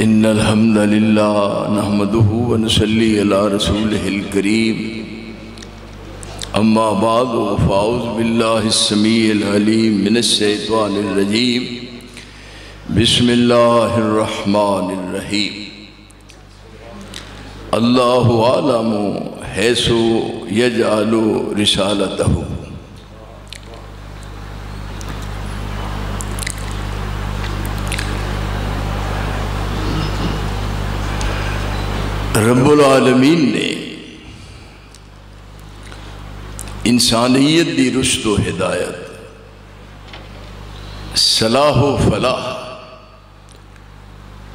इन अलहमदिल्ला अला रसूल करीम अम्मा बाद फ़ाउज़ बिल्लासमीम मिनशैतवानरजीम बिस्मिल्लाहिर्रहमानिर्रहीम अल्लाह आलम हैसो यजालो रिसालतहू रबालमीन ने इंसानियत की रुश्त हिदायत, सलाह फलाह,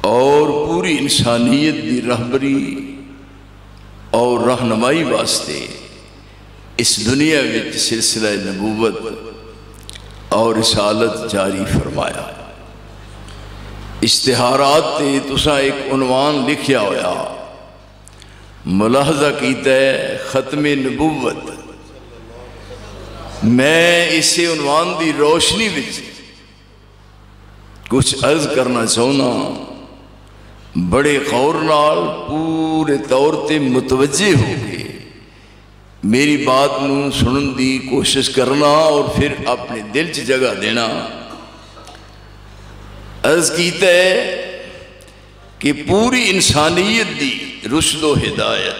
और पूरी इंसानियत की रहबरी और रहनमाई वास्ते इस दुनिया में सिलसिला नबूवत और रिसालत जारी फरमाया। इश्तहारात तुसा एक उनवान लिखा होया। मुलाहजा किया ख़त्म नबूवत। मैं इसे उनवान की रोशनी कुछ अर्ज़ करना चाहना बड़े गौर नाल पूरे तौर पर मुतवजे हो गए मेरी बात न सुनने की कोशिश करना और फिर अपने दिल च जगह देना। अर्ज़ किया कि पूरी इंसानियत की रुशदो हिदायत।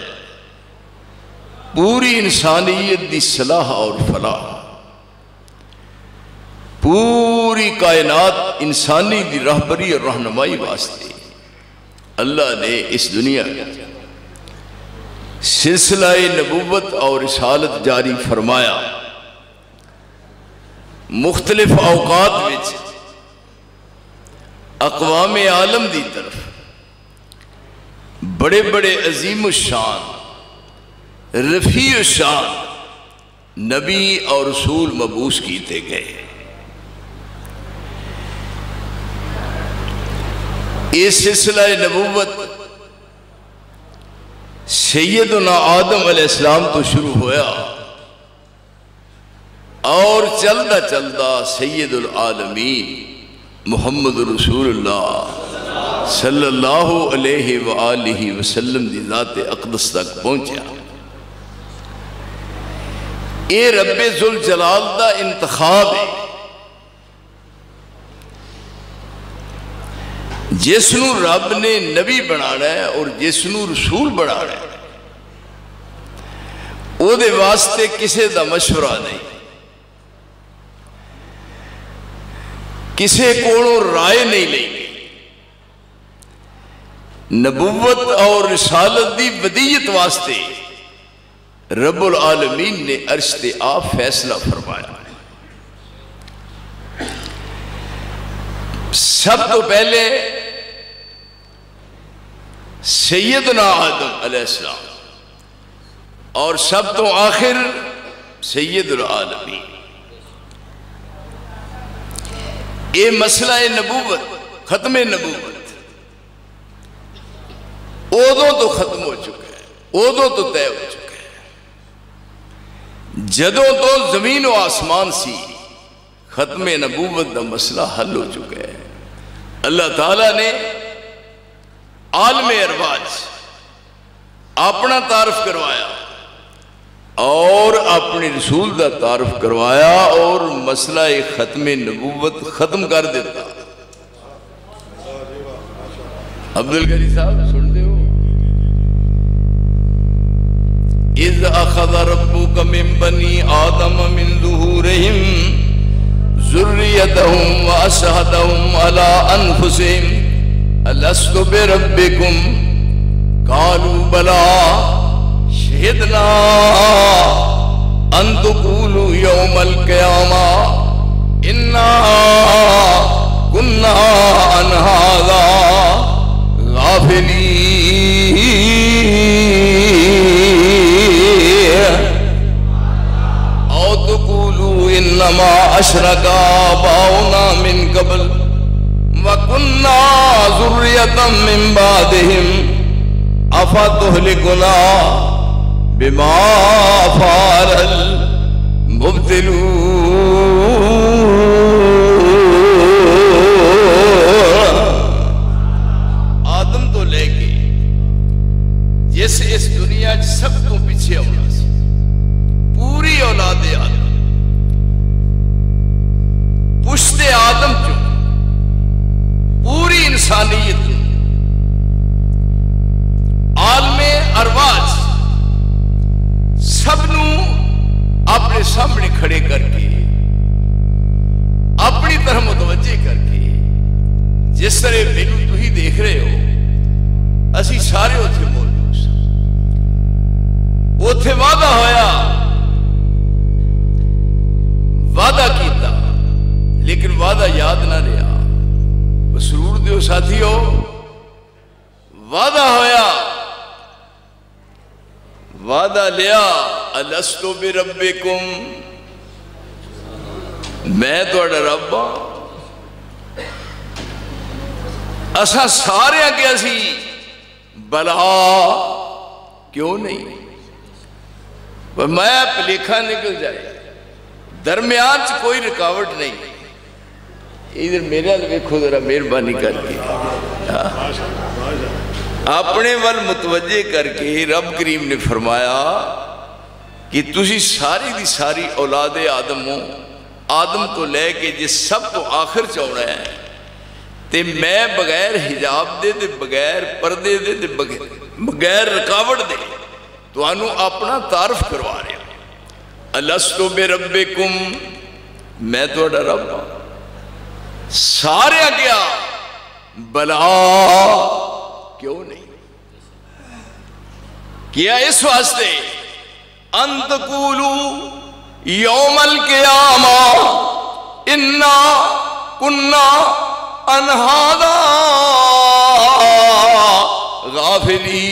पूरी इंसानियत की सलाह और फलाह। पूरी कायनात इंसानी की रहबरी और रहनुमाई वास्ते अल्लाह ने इस दुनिया में सिलसिला नबूबत और रिसालत जारी फरमाया। मुख्तलिफ़ अवकात अकवाम आलम की तरफ़ बड़े बड़े अजीम शान, रफ़ी शान नबी और रसूल मबूस किए गए ये सिलसिला नबूवत सैदना आदम अलैहिस्सलाम तो शुरू होया और चलता चलता सैदुल आलमीन मोहम्मद रसूलुल्लाह सल्लल्लाहु अलैहि वआलिहि वसल्लम दी ज़ात अकदस तक पहुंचा ये रब्बे जुल जलाल दा इंतखाब है जिसनू रब ने नबी बनाना है और जिसनू रसूल बनाना है ਉਹਦੇ ਵਾਸਤੇ ਕਿਸੇ ਦਾ ਮਸ਼ਵਰਾ ਨਹੀਂ ਕਿਸੇ ਕੋਲੋਂ ਰਾਏ ਨਹੀਂ ਲਈ नबूवत और रिसालत की वदीयत वास्ते रबुल आलमीन ने अर्श से आप फैसला फरमाया। सब तो पहले सैदना आदम अलैहिस्सलाम और सब तो आखिर सैदुल आलमीन। ये मसला है नबूवत, खत्म नबूवत। उदों तो खत्म हो चुका है उदों तो तय हो चुका है। जदों तो ज़मीन व आसमान सी खत्म नबूबत का मसला हल हो चुका है। अल्लाह ताला ने आलम अरबाज अपना तारफ करवाया और अपने रसूल का तारफ करवाया और मसला एक खत्म नबूबत खत्म कर दिता। अब्दुल गरी साहब इज़ अखद रब्बु कमिन बनी आदम मिन जुहूरिहिम जुर्रियतहुम व अशहदहुम अला अनफुसिहिम अलस्तु बिरब्बिकुम कालू बला शहिदना अन तुकूलू यौमल क़यामा इन्ना कुन्ना अन हाज़ा गाफिलीन इन्नमा अशरका बाउना मिन कबल वकुन्ना जुर्रियतम मिन बादिहिम अफतुहलिकुना बिमा फारल ਪੂਰੀ ਆਲਮੇ ਅਰਵਾਜ ਸਭ ਨੂੰ ਆਪਣੇ ਸਾਹਮਣੇ ਖੜੇ ਕਰਕੇ ਆਪਣੀ ਤਰ੍ਹਾਂ ਮੁਤਵਜੇ ਕਰਕੇ ਜਿਸ ਤਰ੍ਹਾਂ ਮੈਨੂੰ ਤੁਸੀਂ ਦੇਖ ਰਹੇ ਹੋ ਅਸੀਂ ਸਾਰੇ ਉੱਥੇ ਮੌਜੂਦ ਸਾਂ ਉੱਥੇ ਵਾਦਾ ਹੋਇਆ ਵਾਦਾ ਕੀਤਾ ਲੇਕਿਨ ਵਾਦਾ ਯਾਦ ਨਾ ਰਿਹਾ ਦਿਓ ਸਾਥੀਓ ਵਾਦਾ ਹੋਇਆ ਵਾਦਾ ਲਿਆ ਅਲਸਤੋ ਬి ਰੱਬਿਕੁਮ ਮੈਂ ਤੁਹਾਡਾ ਰੱਬ ਆ ਅਸਾਂ ਸਾਰੇ ਅੱਗੇ ਅਸੀਂ ਬਲਾ ਕਿਉਂ ਨਹੀਂ ਪਰ ਮੈਂ ਭਲੇਖਾ ਨਿਕਲ ਜਾਏ ਦਰਮਿਆਨ ਚ ਕੋਈ ਰੁਕਾਵਟ ਨਹੀਂ इधर मेरे वाल वेखो जरा मेहरबानी करके। हाँ। अपने वाल मुतवजे करके रब करीम ने फरमाया कि तुम सारी की सारी औलाद आदम हो। आदम तो लैके जो सब तो आखिर चाहना है तो मैं बगैर हिजाब दे बगैर परदे दे बगैर बगैर रुकावट दे तो अपना तारफ करवा रहा अलस तो बे रबे कुम मैं थोड़ा रब हाँ। सारे गया बला, क्यों नहीं? किया इस वास्ते? अंत यौमल के आमा इन्ना कुन्ना अनहादा गाफिली।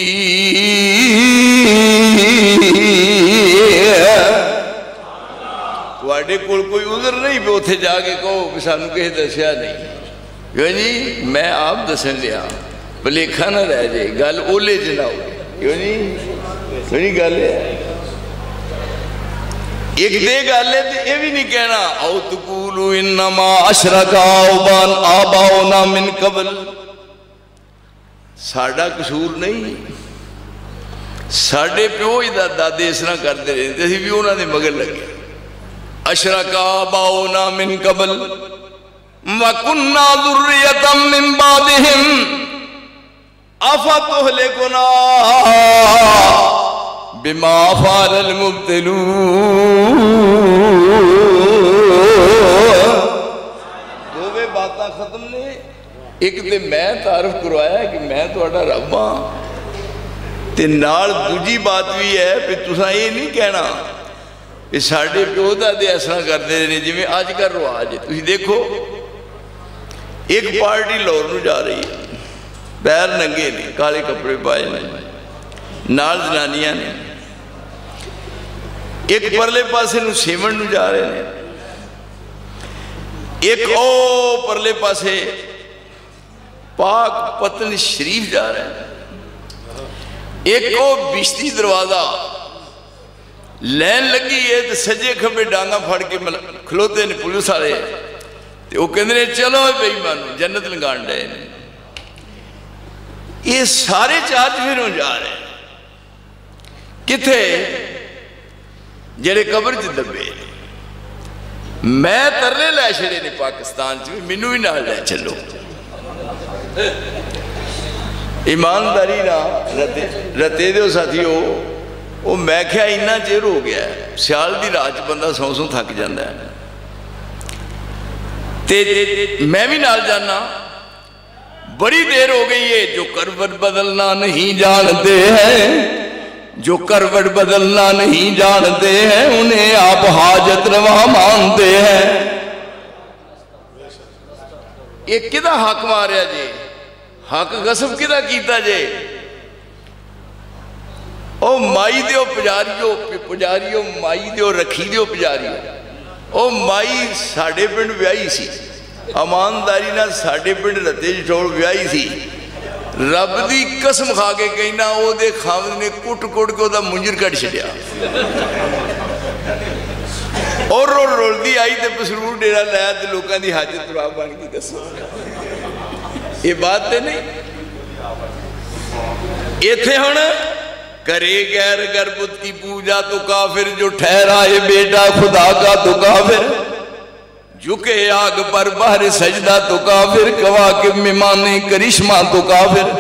ਤੁਹਾਡੇ ਕੋਲ ਕੋਈ ਉਜ਼ਰ ਨਹੀਂ ਵੀ ਉੱਥੇ ਜਾ ਕੇ ਕਹੋ ਵੀ ਸਾਨੂੰ ਕਿਸੇ ਦੱਸਿਆ ਨਹੀਂ ਕਿਉਂ ਜੀ ਮੈਂ ਆਪ ਦੱਸਣ ਲਿਆ ਭਲੇਖਾ ਨਾ ਰਹਿ ਜੇ ਗੱਲ ਓਲੇ ਚ ਨਾ ਹੋਵੇ ਕਿਉਂ ਜੀ ਕਿਹੜੀ ਗੱਲ ਹੈ ਇੱਕ ਦੇ ਗੱਲ ਹੈ ਤੇ ਇਹ ਵੀ ਨਹੀਂ ਕਹਿਣਾ ਆਉ ਤਕੂਲੂ ਇਨਮਾ ਅਸ਼ਰਕਾ ਉਬਾਨ ਆਬਾਉਨਾ ਮਿਨ ਕਬਲ ਸਾਡਾ ਕਸੂਰ ਨਹੀਂ ਸਾਡੇ ਪਿਓ ਹੀ ਦਾ ਦਾਦੇ ਇਸ ਤਰ੍ਹਾਂ ਕਰਦੇ ਰਹਿੰਦੇ ਸੀ ਵੀ ਉਹਨਾਂ ਦੇ ਮਗਰ ਲੱਗੇ अशरका बाओना मिन कबल वकुन्ना दुर्रियतम खत्म ने एक ते मैं तारफ करवाया कि मैं थोड़ा रब हाँ। दूजी बात भी है तुसा ये नहीं कहना। ਕਹਿਣਾ ਕਿ ਸਾਡੇ ਪਿਓ ਦਾਦੇ ਇਸ ਤਰ੍ਹਾਂ ਕਰਦੇ ਨੇ ਜਿਵੇਂ ਅੱਜ ਕੱਲ ਰਿਵਾਜ ਹੈ ਤੁਸੀਂ ਦੇਖੋ ਇੱਕ ਪਾਰਟੀ ਲਾਹੌਰ ਨੂੰ ਜਾ ਰਹੀ ਹੈ ਪੈਰ ਨੰਗੇ ਨੇ ਕਾਲੇ ਕੱਪੜੇ ਪਾਏ ਨੇ ਨਾਲ ਜਨਾਨੀਆਂ ਨੇ ਇੱਕ ਪਰਲੇ ਪਾਸੇ ਨੂੰ ਸੇਵਣ ਨੂੰ ਜਾ ਰਹੇ ਨੇ ਇੱਕ ਉਹ ਪਰਲੇ ਪਾਸੇ ਪਾਕ ਪਤਨ ਸ਼ਰੀਫ ਜਾ ਰਹੇ ਨੇ ਇੱਕ ਉਹ ਬਿਸ਼ਤੀ ਦਰਵਾਜ਼ਾ ਲੈਣ ਲੱਗੀ ਏ ਤੇ ਸੱਜੇ ਖੱਬੇ ਡਾਂਗਾ ਫੜ ਕੇ ਖਲੋਤੇ ਨੇ ਪੁਲਿਸ ਵਾਲੇ ਤੇ ਉਹ ਕਹਿੰਦੇ ਨੇ ਚਲੋ ਬੇਈਮਾਨੋ ਜੰਨਤ ਲੰਗਾਣ ਦੇ ਨੇ ਇਹ ਸਾਰੇ ਚਾਰਜ ਫਿਰ ਹੋ ਜਾ ਰਹੇ ਕਿੱਥੇ ਜਿਹੜੇ ਕਬਰ 'ਚ ਦੱਬੇ ਮੈਂ ਤਰਲੇ ਲੈ ਛੜੇ ਨੇ ਪਾਕਿਸਤਾਨ 'ਚ ਵੀ ਮੈਨੂੰ ਵੀ ਨਾਲ ਲੈ ਚੱਲੋ ਇਮਾਨਦਾਰੀ ਨਾਲ ਰਤੇ ਰਤੇ ਦਿਓ ਸਾਥੀਓ ਉਹ ਮੈਂ ਕਿਹਾ ਇੰਨਾ ਚਿਰ ਹੋ ਗਿਆ ਸਿਆਲ ਦੀ ਰਾਤ 'ਚ ਬੰਦਾ ਸੌਂ ਸੌਂ ਥੱਕ ਜਾਂਦਾ ਹੈ ਤੇ ਮੈਂ ਵੀ ਨਾਲ ਜਾਣਾ बड़ी देर हो गई है जो करवट बदलना नहीं जानते हैं जो करवट बदलना नहीं जानते हैं उन्हें आप हाजत रवा मानते हैं ये किदा हक मारिया जे हक गसब किदा कीता जे ओ माई दे पुजारियो पुजारियो, माई दे रखी दे पुजारियो। ओ माई साढ़े पिंड व्याई सी। इमानदारी साढ़े पिंड रते जोड़ व्याई थी रब की कसम खा के कहना वो खामद ने कुट कुट के वह मुंजर कट छड़िया। और रोल रोलती आई तो पसरूर डेरा लाया तो लोगों की हाजत तबाह बन गई दस ये बात तो नहीं? इतने हम करे गैर गर्भुत की पूजा तो काफिर जो ठहराए बेटा खुदा का तो काफिर। झुके आग पर बाहर सजदा तो काफिर कवा के मेमाने करिश्मा तो काफिर।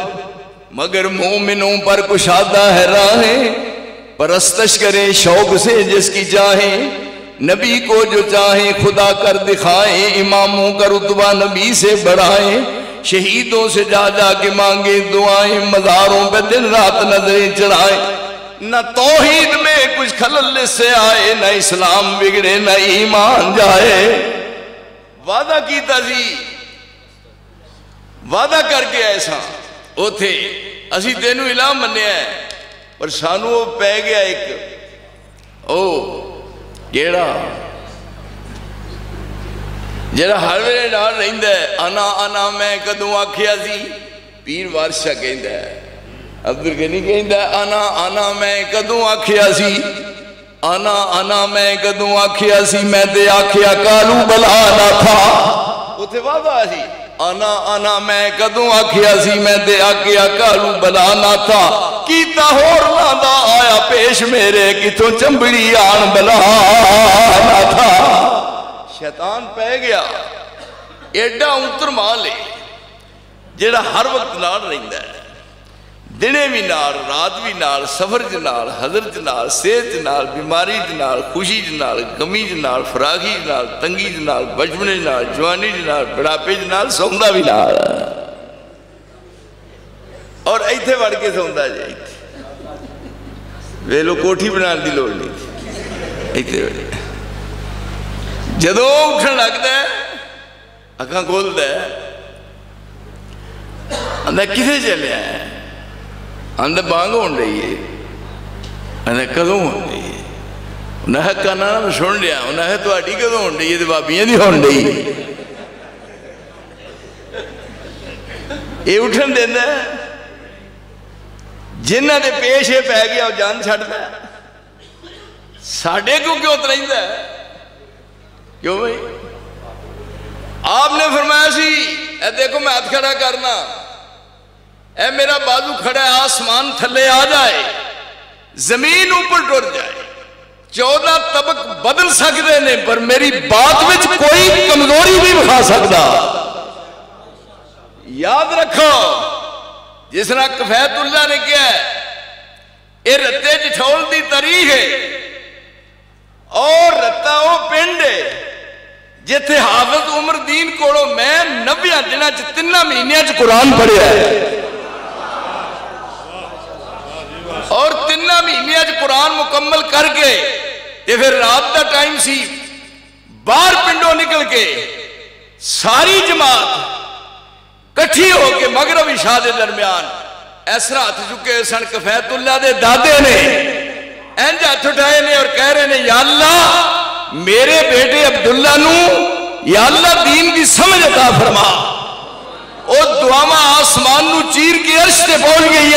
मगर मोमिनों पर कुशादा है राहें, परस्तश करे शौक से जिसकी चाहे। नबी को जो चाहे खुदा कर दिखाए, इमामों का रुतबा नबी से बढ़ाए। शहीदों से जा जा के मांगे, दुआएँ, मजारों पे दिन रात नज़रें चढ़ाए। न तोहिद में कुछ खलल से आए, न इस्लाम बिगड़े, न ईमान जाए। वादा की तजी वादा करके ऐसा उथे असी तेन इलाम मनिया पर सानू पै गया एक। ओ केड़ा ਜਿਹੜਾ ਹਰ ਵੇਲੇ ਨਾਲ ਰਹਿੰਦਾ ਅਨਾ ਅਨਾ ਮੈਂ ਕਦੋਂ ਆਖਿਆ ਸੀ ਪੀਰ ਵਾਰਸ਼ਾ ਕਹਿੰਦਾ ਅਬਦੁਲ ਗਨੀ ਕਹਿੰਦਾ ਅਨਾ ਅਨਾ ਮੈਂ ਕਦੋਂ ਆਖਿਆ ਸੀ ਅਨਾ ਅਨਾ ਮੈਂ ਕਦੋਂ ਆਖਿਆ ਸੀ ਮੈਂ ਤੇ ਆਖਿਆ ਕਾਲੂ ਬਲਾ ਨਾ ਥਾ ਉਥੇ ਵਾਦਾ ਸੀ ਆਨਾ ਆਨਾ ਮੈਂ ਕਦੋਂ ਆਖਿਆ ਸੀ ਮੈਂ ਤੇ ਆਖਿਆ ਕਾਲੂ ਬਲਾ ਨਾ ਥਾ ਕੀਤਾ ਹੋਰ ਨਾ ਦਾ ਆਇਆ ਪੇਸ਼ ਮੇਰੇ ਕਿਥੋਂ ਚੰਬੜੀ ਆਣ ਬਲਾ ਨਾ ਥਾ ਸ਼ੈਤਾਨ ਪੈ ਗਿਆ ਐਡਾ ਉਤਰ ਮਾਲ ਏ ਜਿਹੜਾ ਹਰ ਵਕਤ ਨਾਲ ਰਹਿੰਦਾ ਹੈ ਦਿਨੇ ਵੀ ਨਾਲ ਰਾਤ ਵੀ ਨਾਲ ਸਫਰ ਚ ਨਾਲ ਹਜ਼ਰ ਚ ਨਾਲ ਸਿਹਤ ਚ ਨਾਲ ਬਿਮਾਰੀ ਚ ਨਾਲ ਖੁਸ਼ੀ ਚ ਨਾਲ ਗਮੀ ਚ ਨਾਲ ਫਰਾਗੀ ਚ ਨਾਲ ਤੰਗੀ ਚ ਨਾਲ ਬਚਪਨੇ ਚ ਨਾਲ ਜਵਾਨੀ ਚ ਨਾਲ ਬੁਢਾਪੇ ਚ ਨਾਲ ਸੌਂਦਾ ਵੀ ਨਾਲ ਔਰ ਇੱਥੇ ਵੜ ਕੇ ਸੌਂਦਾ ਜੇ ਵੇ ਲੋ ਕੋਠੀ ਬਣਾਉਣ ਦੀ ਲੋੜ ਨਹੀਂ ਇੱਥੇ ਵੜ ਜਦੋਂ ਉੱਠਣ ਲੱਗਦਾ ਅੱਖਾਂ ਖੋਲਦਾ ਅੰਦਾ ਕਿਥੇ ਚੱਲਿਆ ਅੰਦਰ ਬਾਂਗ ਹੋਣ ਰਹੀ ਹੈ ਅੰਦਾ ਕਦੋਂ ਹੋਣ ਰਹੀ ਹੈ ਉਹਨਾਂ ਕੰਨਾਂ ਨਾਲ ਸੁਣ ਲਿਆ। ਉਹਨਾਂ ਤੁਹਾਡੀ ਕਦੋਂ ਹੋਣ ਰਹੀ ਹੈ ਤੇ ਬਾਬੀਆਂ ਦੀ ਹੋਣ ਰਹੀ ਇਹ ਉੱਠਣ ਦਿੰਦਾ ਜਿਨ੍ਹਾਂ ਦੇ ਪੇਸ਼ ਇਹ ਪੈ ਗਿਆ, ਉਹ ਜਾਨ ਛੱਡਦਾ ਸਾਡੇ ਕੋ ਕਿਉਂ ਤਰੈਂਦਾ क्यों भाई? आपने फरमाया सी ए देखो मैं हाथ खड़ा करना। ए मेरा बाजू खड़ा आसमान थले आ जाए, ज़मीन ऊपर टुर जाए। चौदह तबक बदल सकते ने, पर मेरी बात में कोई कमज़ोरी नहीं विखा सकता याद रखो, जिस तरह कफैतुल्ला ने किया ये रत्ते जठौल की तारीख है, और रत्ता वो पिंड है। जिथे हाफिज उमरदीन को मैं नब्बे दिन तिन महीनों च कुरान पढ़िया और तिन महीनों च कुरान मुकम्मल करके फिर रात का टाइम सी, बाहर पिंडों निकल के सारी जमात कट्ठी होके मगरब इशा के दरम्यान इस हथ चुके सन कफैतुल्ला के दादे ने इंज हथ उठाए ने और कह रहे हैं या मेरे बेटे अब्दुल्ला अल्लाह दीन की समझ अता फरमा। और दुआवा आसमान चीर के अर्श से बोल गई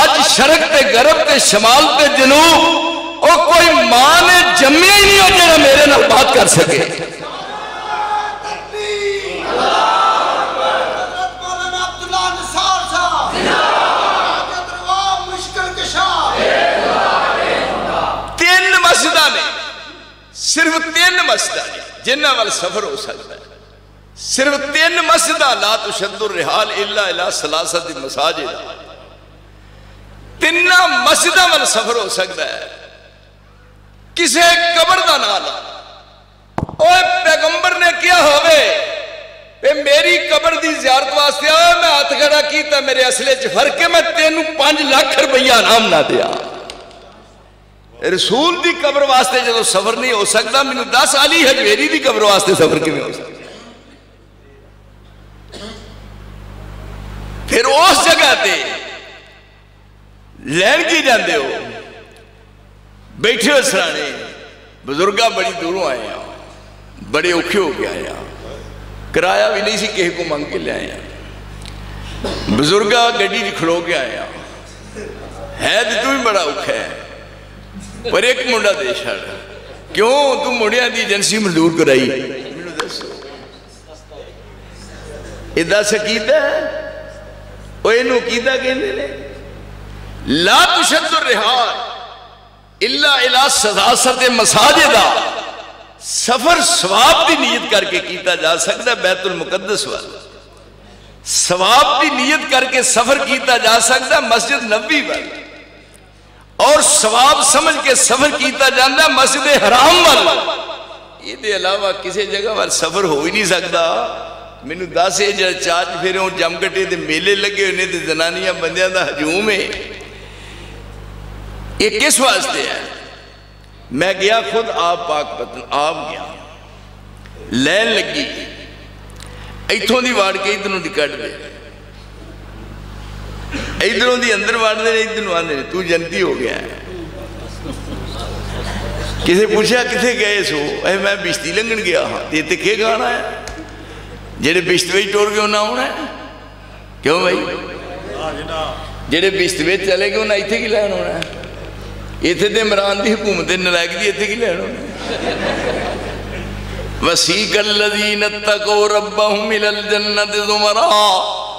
अज शरक के गर्भ के शमाल ते जनूब और कोई माँ ने जमिया ही नहीं हो जरा मेरे न बात कर सके। ਸਿਰਫ ਤਿੰਨ ਮਸਜਿਦਾਂ ਨੇ ਜਿਨ੍ਹਾਂ ਵੱਲ ਸਫ਼ਰ ਹੋ ਸਕਦਾ ਹੈ ਸਿਰਫ ਤਿੰਨ ਮਸਜਿਦਾਂ ਲਾ ਤੁਸ਼ਦੁਰ ਰਿਹਾਲ ਇਲਾ ਇਲਾ ਸਲਾਸਤ ਮਸਾਜਿਦ ਤਿੰਨਾਂ ਮਸਜਿਦਾਂ ਵੱਲ ਸਫ਼ਰ ਹੋ ਸਕਦਾ ਹੈ ਕਿਸੇ ਕਬਰ ਦਾ ਨਾਂ ਲਾ ਓਏ ਪੈਗੰਬਰ ਨੇ ਕਿਹਾ ਹੋਵੇ ਤੇ ਮੇਰੀ ਕਬਰ ਦੀ ਜ਼ਿਆਰਤ ਵਾਸਤੇ ਆ ਮੈਂ ਹੱਥ ਖੜਾ ਕੀਤਾ ਮੇਰੇ ਅਸਲੇ 'ਚ ਫਰਕ ਹੈ ਮੈਂ ਤੈਨੂੰ 5 ਲੱਖ ਰੁਪਈਆ ਨਾਮ ਨਾ ਦਿਆ ਰਸੂਲ ਦੀ ਕਬਰ ਵਾਸਤੇ ਜਦੋਂ ਸਫਰ ਨਹੀਂ ਹੋ ਸਕਦਾ ਮੈਨੂੰ 10 ਅਲੀ ਹਜਵੇਰੀ ਦੀ ਕਬਰ ਵਾਸਤੇ ਸਫਰ ਕਿਵੇਂ ਹੋ ਸਕਦਾ ਫਿਰ ਉਸ ਜਗ੍ਹਾ ਤੇ ਲੈਣ ਕੀ ਜਾਂਦੇ ਹੋ ਬੈਠੇ ਹੋ ਸਰਾਣੇ ਬਜ਼ੁਰਗਾ ਬੜੀ ਦੂਰੋਂ ਆਏ ਆ ਬੜੇ ਔਖੇ ਹੋ ਕੇ ਆਏ ਆ ਕਿਰਾਇਆ ਵੀ ਨਹੀਂ ਸੀ ਕਿਸੇ ਕੋ ਮੰਗ ਕੇ ਲਿਆਏ ਆ ਬਜ਼ੁਰਗਾ ਗੱਡੀ 'ਚ ਖਲੋ ਕੇ ਆਏ ਆ ਹੈ ਤੇ ਤੂੰ ਵੀ ਬੜਾ ਔਖਾ ਹੈ ਪਰ ਇੱਕ ਮੁੰਡਾ ਦੇ ਛੱਡ ਕਿਉਂ ਤੂੰ ਮੁੰਡਿਆਂ ਦੀ ਏਜੰਸੀ ਮਨਜ਼ੂਰ ਕਰਾਈ ਮੈਨੂੰ ਦੱਸੋ ਇਹਦਾ ਸਕੀਦਾ ਉਹ ਇਹਨੂੰ ਕੀਦਾ ਕਹਿੰਦੇ ਨੇ ला तुशद रिहाल इला इला सदासत मसाजिदा सफर सवाब की नीयत करके किया जा सकता बैतुल मुकदस वाल सवाब की नीयत करके सफर किया जा सकता मस्जिद नबी वाल और सवाब समझ के सफ़र किया जाता मस्जिद हराम वाल। ये अलावा किसी जगह वाल सफ़र हो ही नहीं सकता मैनू दस ये जो चार्ज फिर जमकटे के मेले लगे हुए तो जनानिया बंद हजूम है। ये किस वास्ते है? मैं गया खुद आप पाक पतन, आप गया। लैन लगी। इतों की वाड़ के इधरों कट दे। इधरों की अंदर वाड़ते ने इधर आते तू जनती हो गया किसी पूछा कितने गए सो? अरे मैं बिश्ती लंघन गया हाँ। तो इतने के गाना है? जेडे बिश्त में टुर गए उन्हें आना है? क्यों भाई? जेडे बिश्त में चले गए उन्हें इतने की लैन होना है? इतने तो इमरान की हुकूमत नलायक की इतने की लैन होना वसीक तको रब्बहुम मिलल जन्नत जुमरा।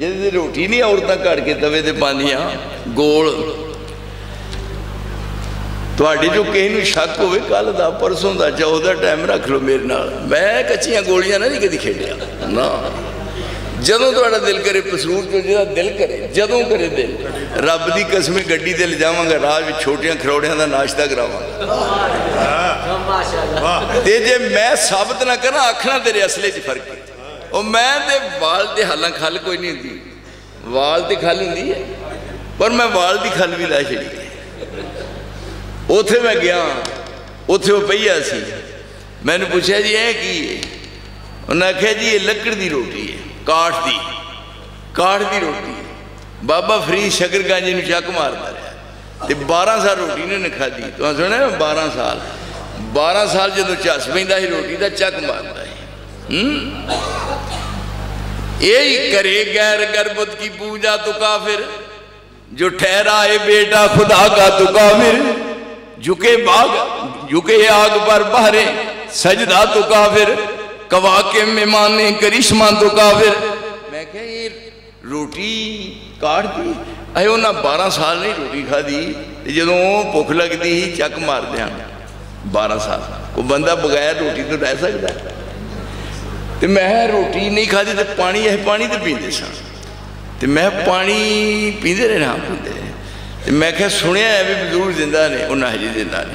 ਜਿਹਦੇ ਰੋਟੀ ਨਹੀਂ ਔਰਤਾਂ ਘੜ ਕੇ ਤਵੇ ਤੇ ਪਾਉਂਦੀਆਂ। ਗੋਲ। ਤੁਹਾਡੇ ਜੋ ਕਿਸੇ ਨੂੰ ਸ਼ੱਕ ਹੋਵੇ ਕੱਲ ਦਾ ਪਰਸੋਂ ਦਾ ਚੌ ਦਾ ਟਾਈਮ ਰੱਖ ਲਓ ਮੇਰੇ ਨਾਲ। ਮੈਂ ਕੱਚੀਆਂ ਗੋਲੀਆਂ ਨਾਲ ਨਹੀਂ ਕਦੀ ਖੇਡਿਆ। ਨਾ। ਜਦੋਂ ਤੁਹਾਡਾ ਦਿਲ ਕਰੇ ਪਸਰੂਰ ਤੋਂ ਜਿਹਦਾ ਦਿਲ ਕਰੇ ਜਦੋਂ ਕਰੇ ਦਿਲ। ਰੱਬ ਦੀ ਕਸਮ ਗੱਡੀ ਤੇ ਲਿਜਾਵਾਂਗਾ ਰਾਹ ਵਿੱਚ ਛੋਟੀਆਂ ਖਰੋੜਿਆਂ ਦਾ ਨਾਸ਼ਤਾ ਕਰਾਵਾਂਗਾ। ਤੇ ਜੇ ਮੈਂ ਸਾਬਤ ਨਾ ਕਰਾਂ ਆਖਣਾ ਤੇਰੇ ਅਸਲੇ 'ਚ ਫ਼ਰਕ ਹੈ। ਉਹ ਮੈਂ ਤੇ ਵਾਲ ਤੇ ਹਾਲਾਂ ਖੱਲ ਕੋਈ ਨਹੀਂ ਹੁੰਦੀ ਵਾਲ ਤੇ ਖੱਲ ਹੁੰਦੀ ਹੈ ਪਰ ਮੈਂ ਵਾਲ ਦੀ ਖੱਲ ਵੀ ਲੈ ਛੜੀ ਉਥੇ ਮੈਂ ਗਿਆ ਉਥੇ ਉਹ ਪਈਆ ਸੀ ਮੈਨੂੰ ਪੁੱਛਿਆ ਜੀ ਇਹ ਕੀ ਹੈ ਉਹਨਾਂ ਆਖਿਆ ਜੀ ਇਹ ਲੱਕੜ ਦੀ ਰੋਟੀ ਹੈ ਕਾਠ ਦੀ ਕਾਠ ਦੀ ਰੋਟੀ ਬਾਬਾ ਫਰੀਦ ਸ਼ਕਰਗੰਜ ਨੂੰ ਚੱਕ ਮਾਰਦਾ ਰਿਹਾ ਤੇ 12 ਸਾਲ ਰੋਟੀ ਨੇ ਖਾਧੀ ਤੁਸੀਂ ਸੁਣਿਆ 12 ਸਾਲ 12 ਸਾਲ ਜਦੋਂ ਝੱਸ ਪੈਂਦਾ ਸੀ ਰੋਟੀ ਦਾ ਚੱਕ ਮਾਰਦਾ ਹੈ यही करे गैर गर्भत की पूजा तो काफिर। जो ठहराए बेटा खुदा का तो काफिर। झुके बाग, झुके आग पर बहरे, सजदा तो काफिर। कवाके में माने करिश्मा तो काफिर। मैं ये रोटी काट दी अरे उन्हें बारह साल नहीं रोटी खाधी। जो भुख लगती ही चक मार दिया बारह साल। कोई बंदा बगैर रोटी तो रह सकता है ਤੇ ਮੈਂ ਰੋਟੀ ਨਹੀਂ ਖਾਦੀ ਤੇ ਪਾਣੀ ਇਹ ਪਾਣੀ ਤੇ ਪੀਂਦੇ ਸਾਂ। ਤੇ ਮੈਂ ਪਾਣੀ ਪੀਂਦੇ ਰਹਿਣਾ ਨਾ ਪੀਂਦੇ ਤੇ ਮੈਂ ਕਿਹਾ ਸੁਣਿਆ ਹੈ ਵੀ ਬਜ਼ੁਰਗ ਜ਼ਿੰਦਾ ਨੇ, ਉਹਨਾਂ ਹਜੇ ਜ਼ਿੰਦਾ ਨੇ।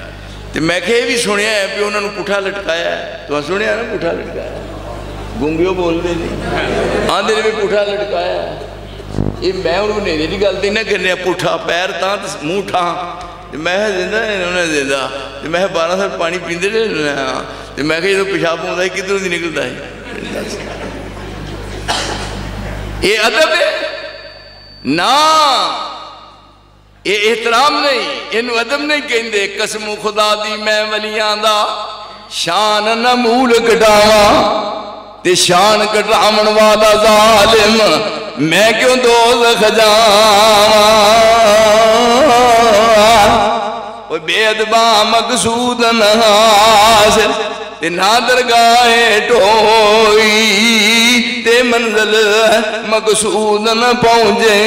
ਤੇ ਮੈਂ ਕਿਹਾ ਇਹ ਵੀ ਸੁਣਿਆ ਹੈ ਵੀ ਉਹਨਾਂ ਨੂੰ ਪੁੱਠਾ ਲਟਕਾਇਆ ਤੁਸੀਂ ਸੁਣਿਆ ਨਾ ਪੁੱਠਾ ਲਟਕਾਇਆ ਗੁੰਗਿਓ ਬੋਲਦੇ ਨਹੀਂ ਆਂਦੇ ਨੇ ਵੀ ਪੁੱਠਾ ਲਟਕਾਇਆ ਇਹ ਮੈਂ ਉਹਨੂੰ ਨੇਰੇ ਦੀ ਗੱਲ ਤੇ ਨਾ ਕਰਨੇ ਪੁੱਠਾ ਪੈਰ ਤਾਂ ਮੂੰਹ ਠਾਂ। ਤੇ ਮੈਂ ਜ਼ਿੰਦਾ ਨੇ, ਉਹਨਾਂ ਜ਼ਿੰਦਾ। ਤੇ ਮੈਂ 12 ਸਾਲ ਪਾਣੀ ਪੀਂਦੇ ਰਹੇ ਤੇ ਮੈਂ ਕਿਹਾ ਜਦੋਂ ਪਿਸ਼ਾਬ ਆਉਂਦਾ ਕਿੱਧਰੋਂ ਦੀ ਨਿਕਲਦਾ ਹੈ ये अदब है? ना। ये एहतराम नहीं इन अदब नहीं कहते कसम खुदा दी, मैं वलियाँ दा। शान न मूल कटावा ते शान कटावन वाला जालिम, मैं क्यों दो जावा? बेदबा मकसूद न हासिल ना दरगाहे ढोई ते मंजिल मकसूद न पहुँचे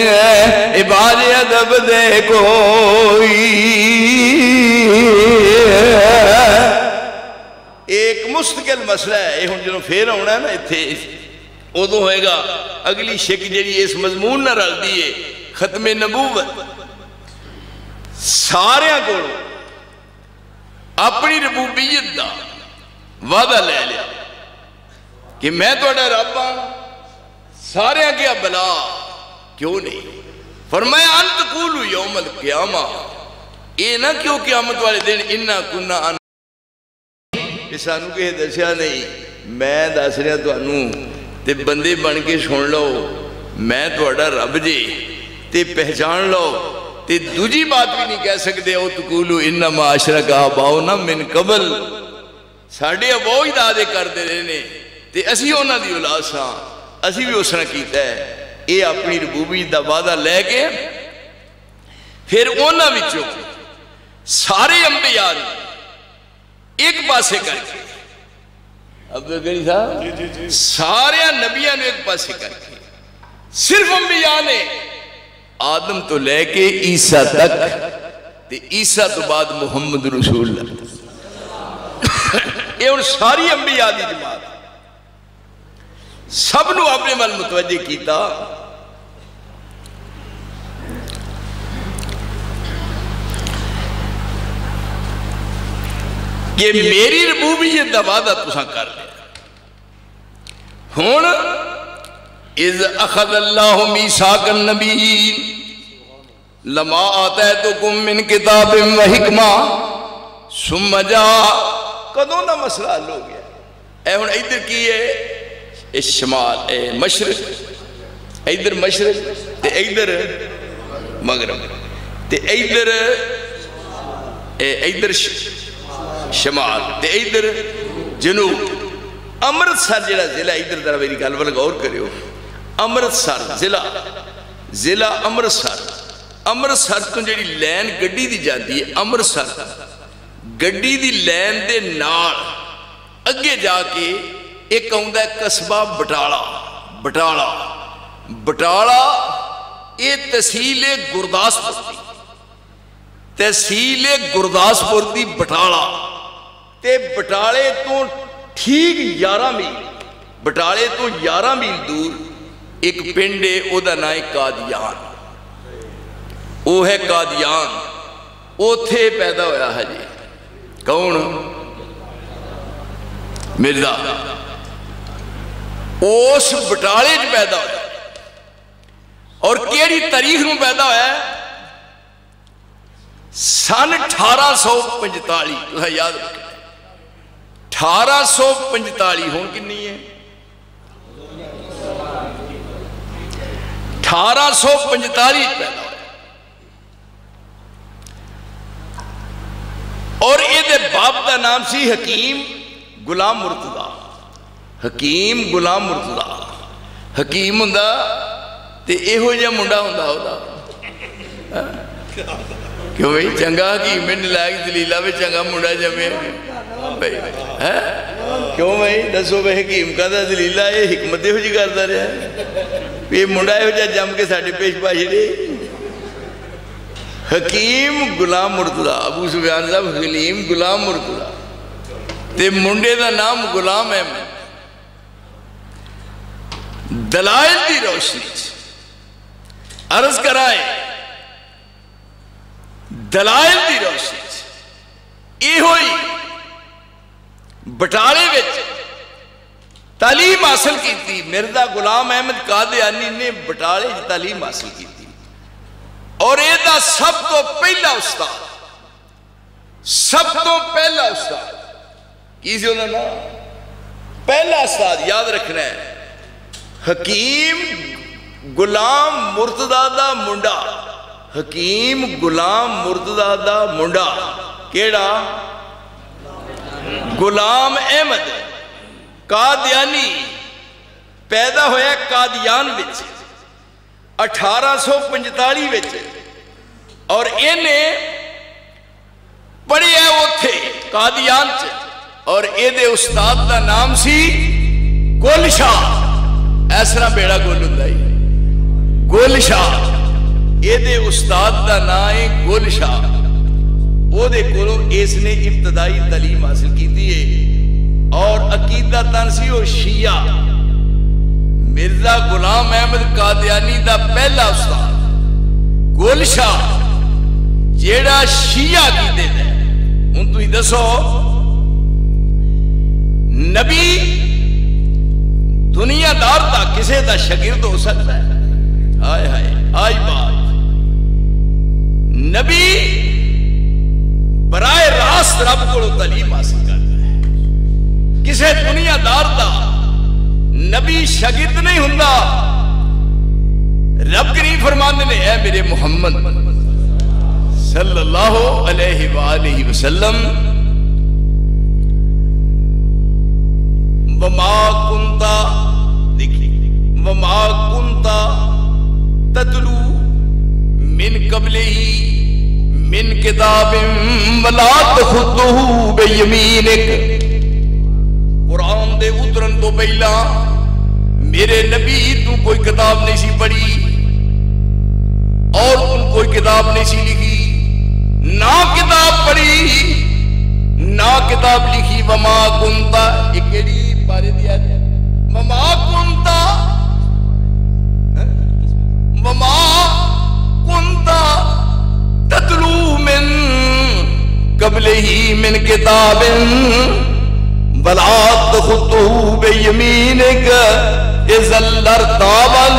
इबाज अदब दे एक मुस्तकिल मसला है, ये जो फिर आना ना इतने उदो होएगा, अगली शिक जी इस मजमून न रलती है, खत्मे नबूवत। सारिया को अपनी रबूबीयत का वादा ले लिया कि मैं थोड़ा तो रब हाँ सारे अगे बला, क्यों नहीं? पर मैं अंत कूल हुई यौमल क्यामा। ये ना क्यों क्यामत वाले दिन इन्ना कुन्ना सू किसी दसिया नहीं? मैं दस रहा थानू तो बंदे बन के सुन लो, मैं थोड़ा रब जी तो पहचान लो तो दूजी बात भी नहीं कह सकते ओ तकूलू इन्ना माशरा कहा, बाओ ना मिन कबल। ਸਾਡੇ ਅਬੋ ਹੀ ਦਾਦੇ ਕਰਦੇ ਰਹੇ ਨੇ ਤੇ ਅਸੀਂ ਉਹਨਾਂ ਦੀ ਔਲਾਦ ਸਾਂ ਅਸੀਂ ਵੀ ਉਸ ਤਰ੍ਹਾਂ ਕੀਤਾ ਹੈ ਇਹ ਆਪਣੀ ਰਬੂਬੀਅਤ ਦਾ ਵਾਅਦਾ ਲੈ ਕੇ ਫਿਰ ਉਹਨਾਂ ਵਿੱਚੋਂ ਸਾਰੇ ਅੰਬਿਆ ਨੂੰ ਇੱਕ ਪਾਸੇ ਕਰਕੇ ਅਬਦੁਲ ਗਨੀ ਸਾਹਿਬ ਜੀ ਜੀ ਜੀ ਸਾਰਿਆਂ ਨਬੀਆਂ ਨੂੰ ਇੱਕ ਪਾਸੇ ਕਰਕੇ ਸਿਰਫ ਅੰਬਿਆ ਨੇ ਆਦਮ ਤੋਂ ਲੈ ਕੇ ਈਸਾ ਤੱਕ ਤੇ ਈਸਾ ਤੋਂ ਬਾਅਦ ਮੁਹੰਮਦ ਰਸੂਲ ये हूँ सारी अंबिया की जमात। सबनों अपने वाल मुतवजे किया कि मेरी रबूबियत का वादा तुसा कर लिया। हूँ इज़ अखद अल्लाह मीसा कर नबी लमा आता है तो गुम इन किताब वहिकमा सुमजा कदों का मसला हल हो गया? यह इधर की है? शमाल मशर इधर मशर इधर मगर इधर इधर शमाल इधर जनूब। अमृतसर जरा जिला इधर तरह मेरी गल वाल गौर करो अमृतसर जिला जिला अमृतसर। अमृतसर तो जी लैन ग्डी दी जाती है, अमृतसर। ਗੱਡੀ ਦੀ ਲਾਈਨ ਦੇ ਨਾਲ ਅੱਗੇ ਜਾ ਕੇ ਇੱਕ ਆਉਂਦਾ ਕਸਬਾ ਬਟਾਲਾ ਬਟਾਲਾ ਬਟਾਲਾ ਇਹ ਤਹਿਸੀਲ ਹੈ ਗੁਰਦਾਸਪੁਰ ਦੀ ਤਹਿਸੀਲ ਹੈ ਗੁਰਦਾਸਪੁਰ ਦੀ ਬਟਾਲਾ ਤੇ ਬਟਾਲੇ ਤੋਂ ਠੀਕ 11 ਮੀਲ ਬਟਾਲੇ ਤੋਂ 11 ਮੀਲ ਦੂਰ ਇੱਕ ਪਿੰਡ ਹੈ ਉਹਦਾ ਨਾਂ ਹੈ ਕਾਦੀਆਨ ਉਹ ਹੈ ਕਾਦੀਆਨ ਉਥੇ ਪੈਦਾ ਹੋਇਆ ਹੈ ਜੀ कौन मिर्ज़ा उस बटाले च पैदा होया और केड़ी तारीख में पैदा होया सन अठारह सौ पंजताली तो याद अठारह सौ पंजताली हूँ कि अठारह सौ पंजताली पैदा और ये बाप का नाम सी हकीम गुलाम मुर्तदा हकीम गुलाम मुर्तदा हकीम हों तो जहा मुंडा हों? क्यों भाई? चंगा हकीम में नलायक दलीला भी चंगा मुंडा जमे। भाई है? क्यों भाई? दसो भाई, हकीम का दलीला ये हिकमत यहो करता रहा ये मुंडा यहो जम के साढ़े पेश हकीम गुलाम मुर्तदा अबू सुफियान साहब हलीम गुलाम मुर्तदा ते मुंडे का नाम गुलाम है दलायल की रोशनी अर्ज़ कराए दलायल की रोशनी यो ही बटाले तालीम हासिल की मिर्ज़ा गुलाम अहमद कादयानी ने बटाले तालीम हासिल की और यदा सब तो पहला उस्ताद। सब तो पहला उस्ताद। की पहला उस्ताद, याद रखना है। हकीम गुलाम मुर्तदा का मुंडा। हकीम गुलाम मुर्तदा का मुंडा। केड़ा? गुलाम अहमद। कादयानी। पैदा होया कादियान विच। 1845 और इन्हें पढ़िया उथे कादियान च। और ये उस्ताद का नाम सी गुलशाह इस तरह बेड़ा गुल हों। गुलशाह ये उस्ताद का नाम है गुलशाह वो इसने इब्तदाई तलीम हासिल की और अकीदा तन सी शिया। मिर्ज़ा गुलाम अहमद कादयानी का पहला उस्ताद। गुलशाह जेड़ा शिया की हूँ तुम दसो नबी दुनियादार का किसी का शगिर्द हो सकता है? हाय हाय आज बात नबी बराए रास्त रब को तलीम हासिल करता है। किसी दुनियादार का नबी शगिर्द नहीं होंगे रब करीम फरमाते ने है मेरे मुहम्मद, सल्लल्लाहु अलैहि वसल्लम, वमा कुंता वमा कुंता ततलू मिन कबले ही मिन किताब वलात खुदहू बेयमीनिक कुरान दे उतरन तो पहला मेरे नबी, तू कोई किताब नहीं सी पढ़ी, और तू कोई किताब नहीं सी लिखी। ना किताब पढ़ी, ना किताब लिखी। वमा कुंता एक पारे दिया वमा कुंता वमा कुंता, ततलू मिन कबले ही मिन किताब बलात खुतू बेयमीनिक। इजल्लर तावल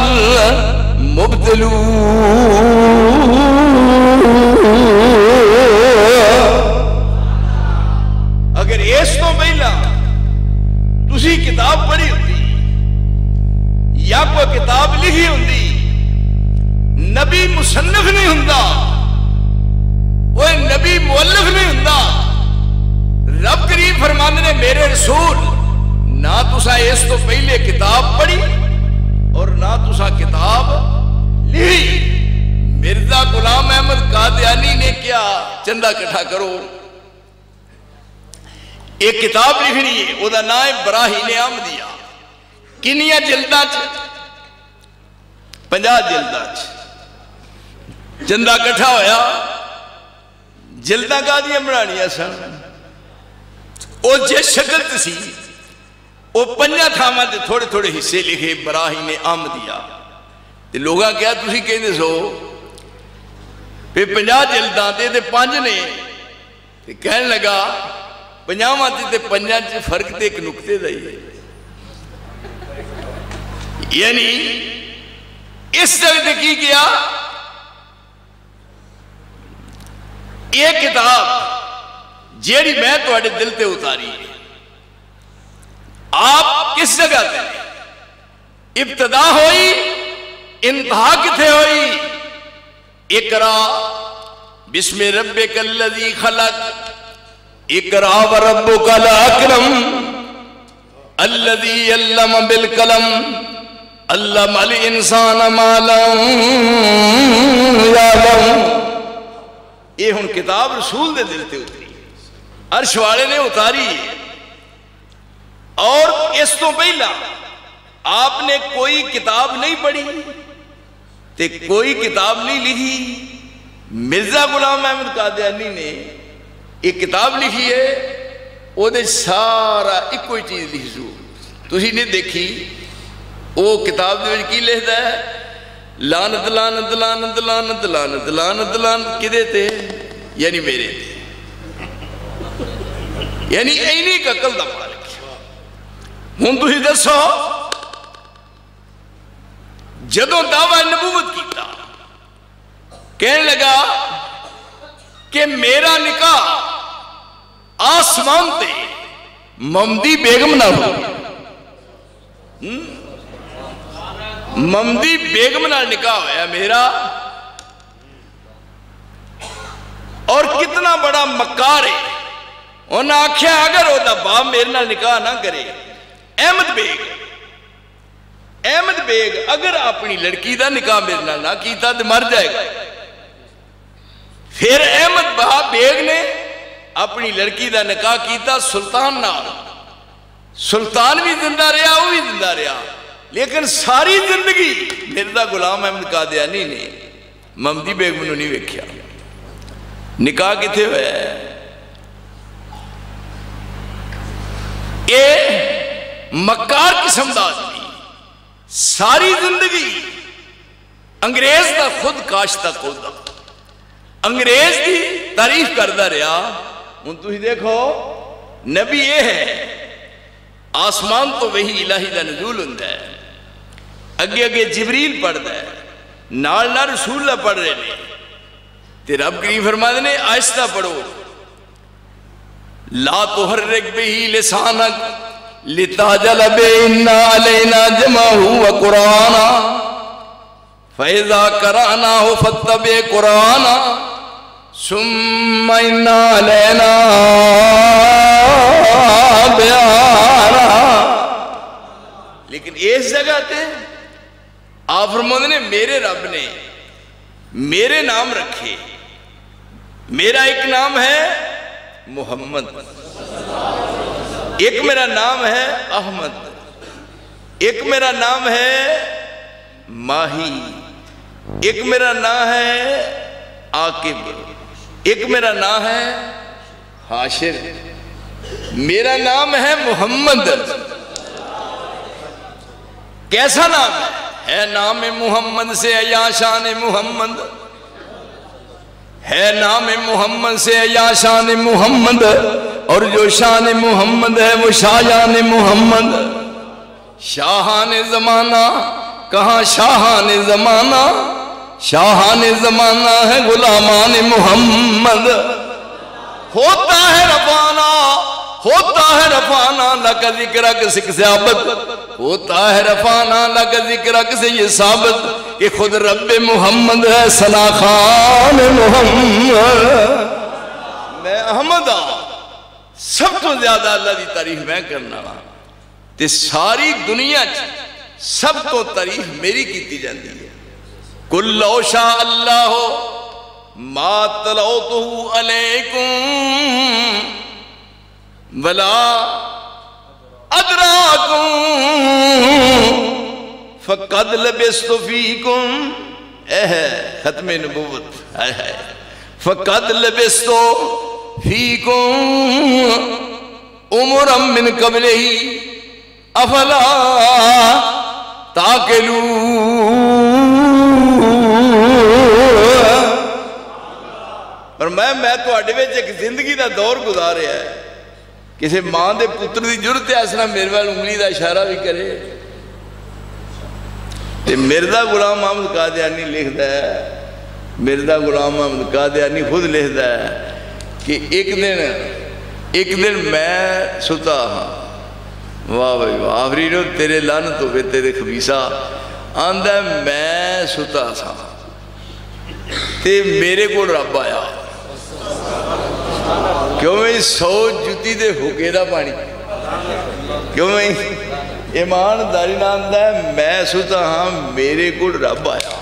मुबतलू इकट्ठा करो। एक किताब लिखनी है वह ना है बराही ने आम दिया कि जिलदा च? पंजा जिलदा च। ज़िंदा कट्ठा होया। जिलदा का बनानिया सन? और जो शकल सी वह पंजा थावान थोड़े थोड़े हिस्से लिखे बराही ने आम दिया लोग कहते सो ਵੀ 50 ਜਿਲਦਾਂ ਤੇ ਤੇ ਪੰਜ ਨੇ ਤੇ ਕਹਿਣ ਲੱਗਾ ਪੰਜਾਵਾਂ ਤੇ ਤੇ ਪੰਜਾਂ 'ਚ ਫਰਕ ਤੇ ਇੱਕ ਨੁਕਤੇ ਦਾ ਹੀ ਹੈ ਯਾਨੀ ਇਸ ਜਗਤ ਕੀ ਕਿਹਾ ਇਹ ਕਿਤਾਬ जेड़ी मैं थोड़े दिल ते उतारी है आप किस जगह ते इब्तदा होई इंतहा किथे होई इकरा बिस्म रब्बे कल्लजी खलक इकरा व रब्बु कल अकरम अल्लजी अल्लम बिल कलम अल्लम अल इंसान मालम ये हूँ किताब रसूल दे दिल ते उतरी अर्श वाले ने उतारी और इस तो पहला, आपने कोई किताब नहीं पढ़ी, ते कोई किताब नहीं लिखी। मिर्जा गुलाम अहमद कादियानी ने एक किताब लिखी है ਉਹਦੇ ਸਾਰਾ ਇੱਕੋ ਹੀ ਚੀਜ਼ ਲਿਖੀ ਸੂ ਤੁਸੀਂ ਨੇ ਦੇਖੀ ਉਹ ਕਿਤਾਬ ਦੇ ਵਿੱਚ ਕੀ ਲਿਖਦਾ ਹੈ ਲਾਨਤ ਲਾਨਤ ਲਾਨਤ ਲਾਨਤ ਲਾਨਤ ਲਾਨਤ ਲਾਨਤ ਕਿਦੇ ਤੇ ਯਾਨੀ ਮੇਰੇ ਤੇ यानी इन्नी अकल का मालिक हूं तुम दसो जदों दावा नबूवत किया कह लगा कि मेरा निकाह आसमान ते ममदी बेगम ना हो। ममदी बेगम ना निकाह होया मेरा। और कितना बड़ा मकार है। उन्हें आख्या, अगर वह बाप मेरे नाल निकाह ना करे, अहमद बेग अहमद बेग अगर अपनी लड़की का निकाह मेरे ना किया तो मर जाएगा। फिर अहमद बहा बेग ने अपनी लड़की का निकाह किया सुल्तान सुल्तान भी ज़िंदा रहा वह भी ज़िंदा रहा। लेकिन सारी ज़िंदगी मिर्ज़ा गुलाम अहमद कादियानी ने ममदी बेगम नहीं वेख्या। निकाह होया ये मकार किस्म का आदमी। सारी ज़िंदगी अंग्रेज़ का खुद काश काशता खुद अंग्रेज़ की तारीफ़ करता रहा। हूँ तुम देखो, नबी ये है, आसमान तो वही इलाही का नजूल होंगे अगे अगे जबरील पढ़ता है नाल ना रसूल पढ़ रहे हैं। ते रब करीम फरमाते ने आहिस्ता पढ़ो। ला तो हर रिक ही लिसानक लिताजल बेना लेना जमा हुआ कुराना। फैजा कराना हो फतबे कुराना। सुमना लेना, प्यारा। लेकिन इस जगह ते आप ने मेरे रब ने मेरे नाम रखे। मेरा एक नाम है मोहम्मद। एक मेरा नाम है अहमद। एक मेरा नाम है माही। एक मेरा नाम है आकिब। एक मेरा नाम है हाशिर। मेरा नाम है मोहम्मद। कैसा नाम है? है नाम मोहम्मद से या शान मोहम्मद? है नाम मोहम्मद से या शान मोहम्मद? और जो शान मोहम्मद है, वो शाहजान मोहम्मद। शाहान जमाना, कहा शाहान जमाना? शाहान जमाना है गुलामान मोहम्मद। होता है रफाना, होता है रफाना, लक ज़िक्र सिख साबत होता है रफाना, लक ज़िक्र से ये साबित। कि खुद रब मोहम्मद है सना खान मोहम्मद। मैं अहमद आ सब तो ज़्यादा अल्लाह की तारीफ़ मैं करना वा ते सारी दुनिया सब तो तारीफ़ मेरी की जाती है। कुल्लो शाह अल्लाह हो मातलो तो अलैकुम, वला अदराकुम, फकद लबिस्तफीकुम एह खत्म नबूवत है फकद लबिस्तो फीकुम उमर मिन कबल ही अफला ताकलू पर मैं मैं थोड़े एक ज़िंदगी का दौर गुजारिया है किसी माँ के पुत्र की ज़रूरत है इस मेरे वाल उंगली का इशारा भी करे। तो मिर्ज़ा गुलाम अहमद कादयानी लिखता है मिर्ज़ा गुलाम अहमद कादयानी खुद लिखता है कि एक दिन एक दिन मैं सुता हाँ। वाह भाई वाह, आखरी नो तेरे लन तो वे तेरे खबीसा आंदा, मैं सुता ते मेरे को रब आया क्यों मैं सौ जुती दे हुके का पानी क्यों मैं ईमानदारी ना आंदा मैं सुता हाँ मेरे को रब आया हूँ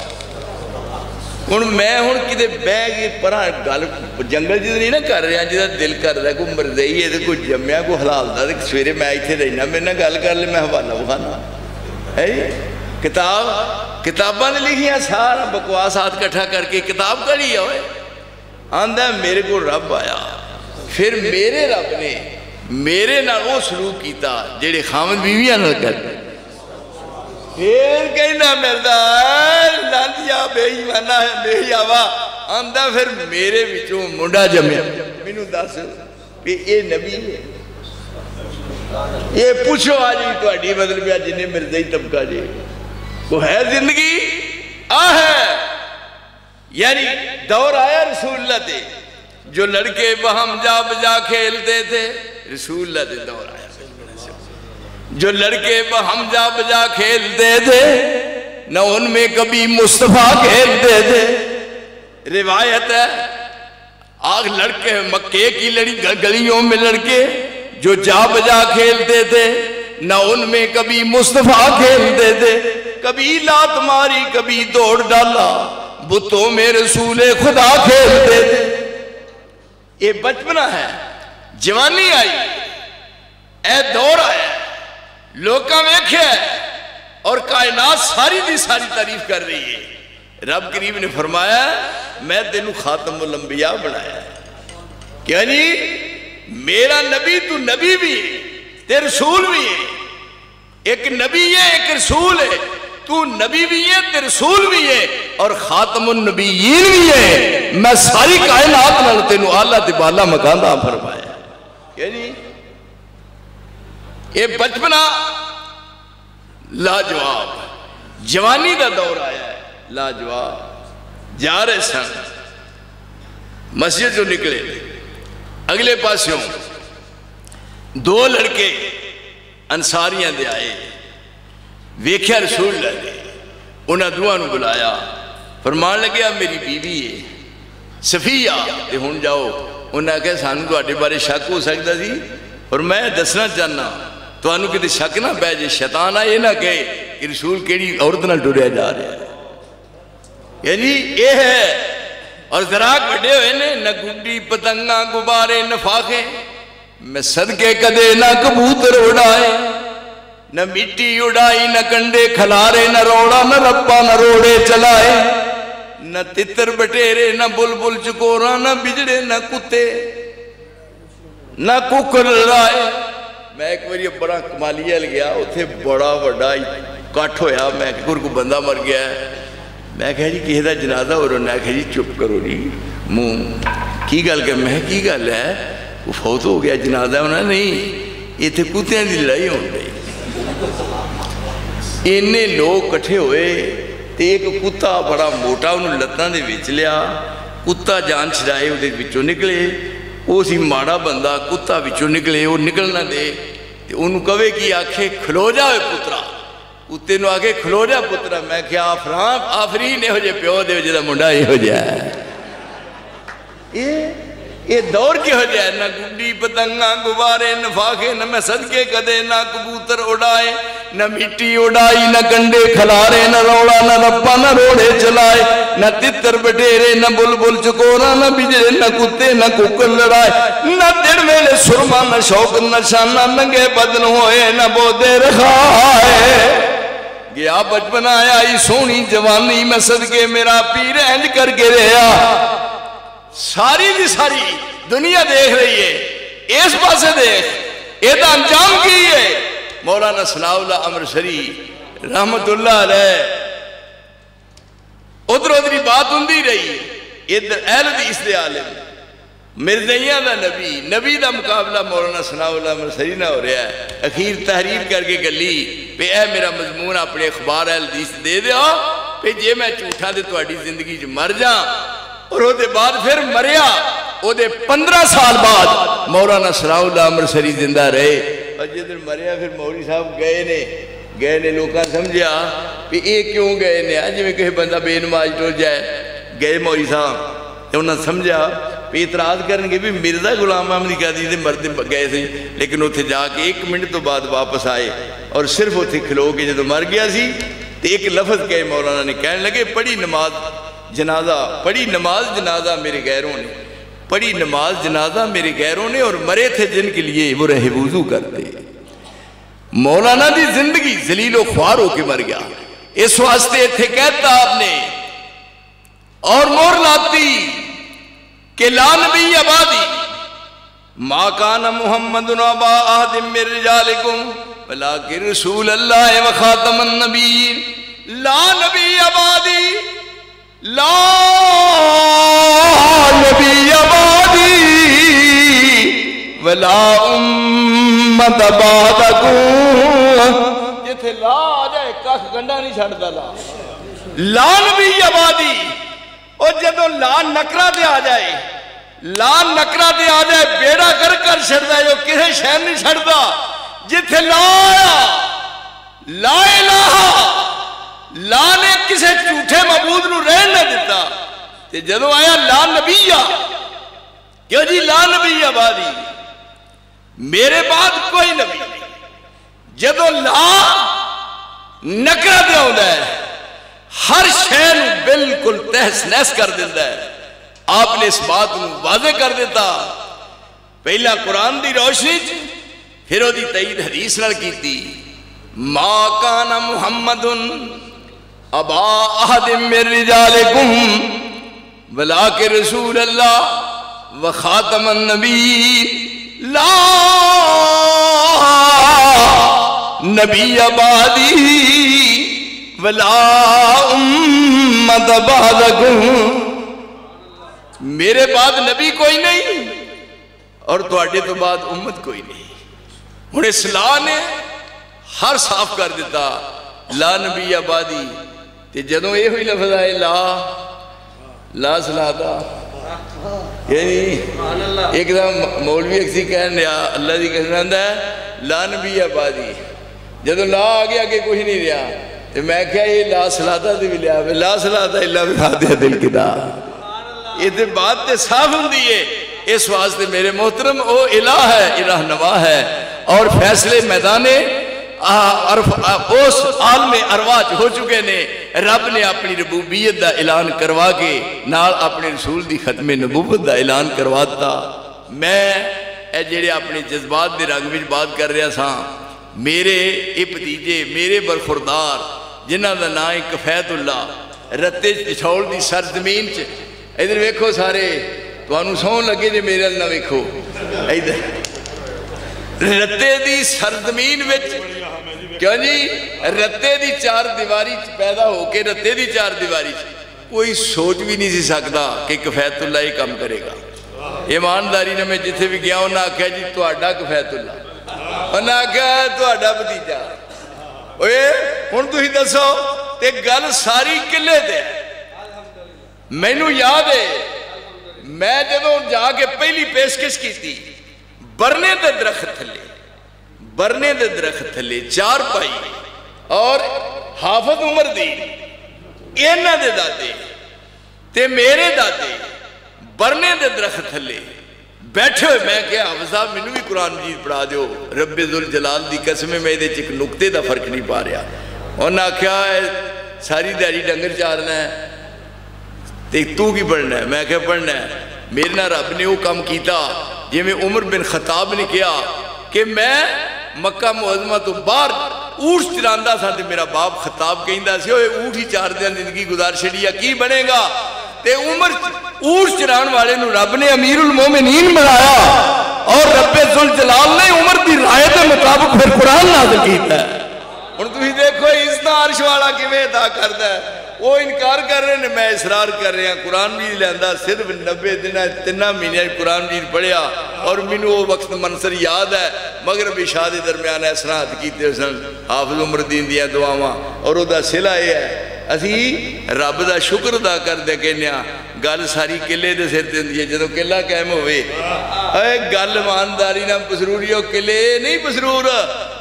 मैं हूँ कि बह के पर गल जंगल च नहीं ना कर रहा जिदा दिल कर रहा कोई मरदई है कोई जमया कोई हलालता तो सवेरे मैं इतने रहना मेरे ना गल कर ले मैं हवाला बखाना है किताब किताबा ने लिखिया सारा बकवास हाथ कट्ठा करके किताब कड़ी है आंदा मेरे को रब आया। फिर मेरे रब ने मेरे ना सलूक किया जेडे खामद बीविया करते फिर कहना मिलता लांदिया बेईमाना बेहियावा आंदा फिर मेरे विचों मुंडा जमया मैनू दस भी ये नबी है। ये पूछो आज भी थोड़ी मतलब जिन्हें मिलता ही तबका जी। वो है ज़िंदगी, आ है। यानी दौर आया रसूल दे, जो लड़के बहम जा बजा खेलते थे रसूल दे दौर आया जो लड़के बहम जा बजा खेलते थे, न उनमें कभी मुस्तफ़ा खेलते थे। रिवायत है, आग लड़के, मक्के की लड़ी गलियों में लड़के जो जा बजा खेलते थे, न उनमें कभी मुस्तफ़ा खेलते थे। कभी लात मारी, कभी दौड़ डाला बुतों में रसूले खुदा खेलते ये बचपना है, जवानी आई ए दौर आया लोग वेख्या और कायनात सारी दी सारी तारीफ़ कर रही है। रब करीब ने फरमाया, मैं तेन खातम लंबिया बनाया। क्या जी? मेरा नबी तू नबी भी है, ते रसूल भी है। एक नबी है, एक रसूल है। तू नबी भी है, ते रसूल भी है। और खातमुलनबीयीन भी है। मैं सारी कायनात तेन आला ते बाला मकाना फरमाया। ये बचपना लाजवाब जवानी का दौर आया लाजवाब। जा रहे सन। मस्जिद जो निकले। अगले पासों दो लड़के अंसारियाँ दे आए। वेख्या रसूल लगे। उन्हें दुआ बुलाया। फरमान लगे मेरी बीवी है ਸਫੀਆ ਤੇ ਹੁਣ ਜਾਓ ਉਹਨਾਂ ਕਹੇ ਸਾਨੂੰ ਤੁਹਾਡੇ ਬਾਰੇ ਸ਼ੱਕ ਹੋ ਸਕਦਾ ਸੀ ਔਰ ਮੈਂ ਦੱਸਣਾ ਚਾਹਨਾ ਤੁਹਾਨੂੰ ਕਿਤੇ ਸ਼ੱਕ ਨਾ ਪੈ ਜੇ ਸ਼ੈਤਾਨ ਆ ਇਹ ਨਾ ਕਹੇ ਕਿ ਰਸੂਲ ਕਿਹੜੀ ਔਰਤ ਨਾਲ ਟੁਰਿਆ ਜਾ ਰਿਹਾ ਹੈ ਯਾਨੀ ਇਹ ਹੈ ਔਰ ਜ਼ਰਾਕ ਵੱਡੇ ਹੋਏ ਨੇ ਨਾ ਗੁੱਡੀ ਪਤੰਗਾ ਗੁਬਾਰੇ ਨਫਾਖੇ ਮੈਂ ਸਦਕੇ ਕਦੇ ਨਾ ਕਬੂਤਰ ਉਡਾਏ न मिट्टी उड़ाई न कंडे खलारे न रोड़ा न रप्पा न रोड़े चलाए न तितर बटेरे, न बुलबुल चकोरा, न बिजड़े, न कुत्ते, न कुकर लड़ाए। मैं एक बार बड़ा कमालियल गया उ बड़ा वाला कट्ठ होया। मैं गुरु बंदा मर गया मैं कहा जी, किसी का जनाजा हो रहा आख्या जी, चुप करो जी। मूँह, की गल कर? मैं की गल है? वो फौत हो गया जनादा होना? नहीं इतने कुत्तिया की लड़ाई होने लोग कट्ठे हुए ਤੇ ਇੱਕ ਕੁੱਤਾ ਬੜਾ ਮੋਟਾ ਉਹਨੂੰ ਲੱਤਾਂ ਦੇ ਵਿੱਚ ਲਿਆ, ਕੁੱਤਾ ਜਾਨ ਛਡਾਏ, ਉਹਦੇ ਵਿੱਚੋਂ ਨਿਕਲੇ। ਉਹ ਸੀ ਮਾੜਾ ਬੰਦਾ, ਕੁੱਤਾ ਵਿੱਚੋਂ ਨਿਕਲੇ, ਉਹ ਨਿਕਲ ਨਾ ਦੇ। ਤੇ ਉਹਨੂੰ ਕਵੇ ਕਿ ਆਖੇ, ਖਲੋ ਜਾ ਓਏ ਪੁੱਤਰਾ। ਕੁੱਤੇ ਨੂੰ ਆਖੇ, ਖਲੋ ਜਾ ਪੁੱਤਰਾ। ਮੈਂ ਕਿਹਾ ਆਫਰਾਂ ਆਫਰੀਨ ਇਹੋ ਜਿਹੇ ਪਿਓ ਦੇ ਜਿਹਦਾ ਮੁੰਡਾ ਇਹੋ ਜਿਹਾ ਇਹ ये दौर के हो जाए, ना गुड्डी पतंगा गुबारे, न फाखे, न मैं सदके कदे, ना कबूतर उड़ाए, न मिट्टी उड़ाई, न कंडे खलारे, न रोड़ा न रप्पा, न रोड़े चलाए, न तितर बटेरे, न बुलबुल चकोरा, न बिजले न कुत्ते, न कुकर लड़ाए, न दिल मेरे सुरमा, न शौक नशाना नंगे बदन होए, न बोदे रखाए। गया बचपन आया सोनी जवानी, मैं सदके मेरा पीर इंज करके रहा। सारी की सारी दुनिया देख रही है। इस पास देख यदा अंजाम की है। मौलाना सनाउल्ला अमरसरी रहमतुल्ला उधर उधर बात होंगी रही, इधर अहल दे आलिम। मिर्जइया का नबी नबी का मुकाबला मौलाना सनाउल्ला अमरसरी ना हो रहा है। अखीर तहरीर करके गली भी ए मेरा मजमून, अपने अखबार अहल हदीस दे दो जे मैं झूठा तो ज़िंदगी मर जा और वो बाद फिर मरिया पंद्रह साल बाद मौलाना सराउल्ला अमृतसरी ज़िंदा रहे। और जिस दिन मरिया फिर मौली साहब गए ने। गए ने लोग समझा भी ये क्यों गए ने? जिमें किसी बंदा बेनमाज टुर जाए। गए मौली साहब तो उन्हें समझा भी इतराज करे भी मिर्ज़ा गुलाम अहमद कादी मरद गए थे। लेकिन उत्थे जाके एक मिनट तो बाद वापस आए और सिर्फ़ उत्थे खलो के जो मर गया सी तो एक लफज कहे मौलाना ने, कहने लगे, पढ़ी नमाज़ जनाजा, पढ़ी नमाज़ जनाजा मेरे गैरों ने। पढ़ी नमाज़ जनाजा मेरे गैरों ने और मरे थे जिनके लिए वो रहे वज़ू करते। मौलाना की ज़िंदगी जलीलो ख्वार होके मर गया। इस वास्ते इतने कहता आपने, और मोर लाती के ला नबी आबादी, माँ कान मोहम्मद भला रसूल अल्लाह नबी ला नबी आबादी ला नबी वला उम्मत बादकू जिथे ला आ जाए कख गंडा नहीं छड़ता ला ला नबी आबादी और जो ला नकरा ते आ जाए ला नकरा ते आ जाए बेड़ा कर कर छड़ता जो किसी शहर नहीं छड़ता जिथे ला आया ला इलाहा ला ने किसी झूठे मबूद न रहन ना दिता। जदों आया ला नबीया, क्यों जी ला नबी आबादी मेरे बाद कोई नबी जदों ला नकरा है, हर शहर बिल्कुल तहस नहस कर देता है। आपने इस बात को वाजे कर दिता। पहला कुरान की रोशनी फिर वो तईद हदीस की माँ काना मुहम्मद अबा मेरे गुम के रसूल अल्लाह व नबी ला नबी आबादी उम्मत मेरे बाद नबी कोई नहीं, और थोड़े तो बाद उम्मत कोई नहीं। हूँ इस्लाह ने हर साफ़ कर दिता, ला नबी आबादी ते जदों ये हुई लफज आए ला ला सलादा। एकदम मौलवी अक्सी कह अल्लाह की कसम है ला नबी आबादी। जदों ला आ गया अगे कुछ नहीं रहा तो मैं क्या ये ला सलादा भी लिया? ला सलादा इला भी खाते दिल किदा ये बात तो साफ़ होंगी है इस वास्ते मेरे मोहतरम वो इला है इलाह नवा है। और फैसले मैदाने उस आलमे अरवाज हो चुके ने। रब ने अपनी रबूबीयत का ऐलान करवा के नाल अपने रसूल की खत्मे नबूबत का ऐलान करवाता मैं जेड़े अपने जज्बात के रंग में बात कर रहा सा, मेरे ये भतीजे, मेरे बरखुरदार, जिन्हों का ना है कफैतुल्ला रत्ते पिछौल की सर ज़मीन च। इधर वेखो सारे थानू सौ लगे जो मेरे ना वेखो। इधर, रत्ते की क्यों जी रत्ते की चार दीवारी पैदा होके रत्ते की चार दीवारी कोई सोच भी नहीं सकता कि कफैतुल्ला ही काम करेगा ईमानदारी ने मैं जिथे भी गया उन्हें आख्या जी थोड़ा कफैतुल्ला उन्हें आख्या भतीजा हूँ तुम दसो तो गल सारी किले मैनू याद है मैं जो जाके पहली पेशकश की बरने के दरख्त थले बरने के दरख्त थले चार पाई। और हाफत उमर दी, इन्हों के दादे, ते मेरे दादे बरने के दरख्त थले। बैठे हुए, मैं क्या हाफ़ साहब, मैनू भी कुरान मजीद पढ़ा दो रबे दुल जलाल की कसम मैं ये एक नुकते का फ़र्क नहीं पा रहा। उन्हें आख्या सारी दिहाड़ी डंगर चारना है तो तू की पढ़ना है? मैं क्या पढ़ना है। मेरे ना रब ने वह काम किया जिमें उमर बिन खताब ने कहा कि मैं मक्का मुआजमा तो बाहर ऊठ तो मेरा बाप खताब कहता ऊठ ही चार दिन ज़िंदगी गुजार छड़ी की बनेगा? ते उमर ऊट चराण वाले रब ने अमीरुल मोमिनीन बनाया और रब्बे जुल जलाल ने उमर की राय के मुताबिक फिर कुरान नाजिल किया हूँ। तुम देखो इसका अर्श अदा करता वो इनकार कर रहे हैं, मैं इसरार कर रहा कुरान भी लिया सिर्फ़ नब्बे दिन तिना महीनिया कुरान भी पढ़िया। और मैनू वो वक्त मनसर याद है, मगर भी शाह दरम्यान ऐसा हथ किए सन, हाफज उमरदीन दिया दुआव। और सिला यह है, असी रब का शुक्र गल सारी किले के सिर होंगी है जो किला कैम हो गल इमानदारी ना पसरूरी किले नहीं पसरूर।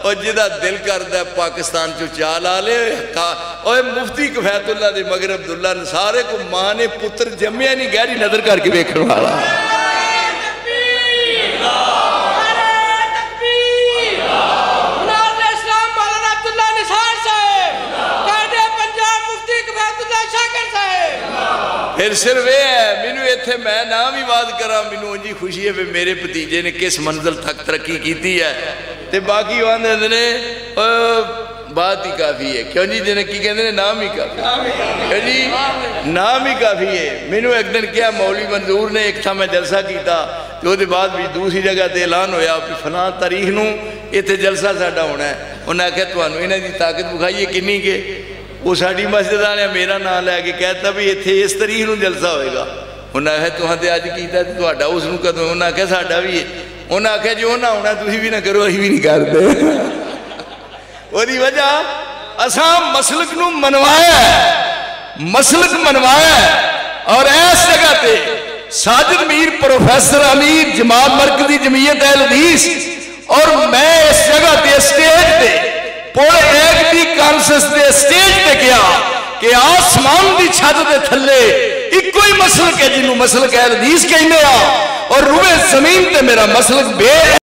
और जिदा दिल करता पाकिस्तान चो चा ला ले मुफ्ती कफैतुल्ला मगर अब्दुल्ला ने सारे को माँ ने पुत्र जमया नहीं गहरी नज़र करके वेखन वाला। फिर सिर्फ़ यह है मैनू इतने मैं ना भी बात करा मैनू उंजी खुशी है भी मेरे भतीजे ने किस मंजिल तक तरक्की की है। तो बाकी आते ने बात ही काफ़ी है। क्यों जी जिन्हें की कहते नाम ही काफ़ी क्यों जी नाम ही काफ़ी है। मैनू एक दिन क्या मौली मंजूर ने एक था मैं जलसा किया तो वो बाद भी दूसरी जगह से ऐलान होया फलां तारीख न इतने जलसा साडा होना है। उन्हें आख्या इन्हों की ताकत विखाई है किन्नी के? वो साड़ी मस्जिद आने मेरा नाम लैके कहता भी इतने इस तरीक न जलसा होएगा। उन्हें आख्या तुम अज किया तो उसनों कदों? उन्हें आख्या, साडा भी है। उन्हें आख्या, जो उन्हें आना तुम भी ना करो अं भी नहीं करते वजह, असा मसलक न मनवाया मसलक मनवाया और इस जगह पे साजिद मीर, प्रोफैसर अमीर, जमात मरकजी, जमीयत हदीस, और मैं इस जगह स्टेज पे आसमान की छत के थले इको मसलक है जिन्होंने मसलक है हदीस कहने और रूए ज़मीन ते मेरा मसलक बे